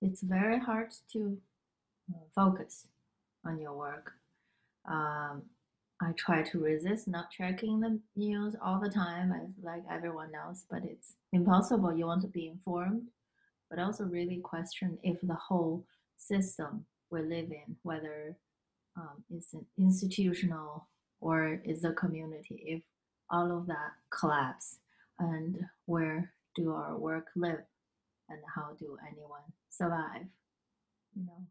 it's very hard to focus on your work. Um, I try to resist not checking the news all the time, as like everyone else, but it's impossible. You want to be informed, but also really question if the whole system we live in, whether um, it's an institutional or is the community, if all of that collapse, and where do our work live, and how do anyone survive? You know,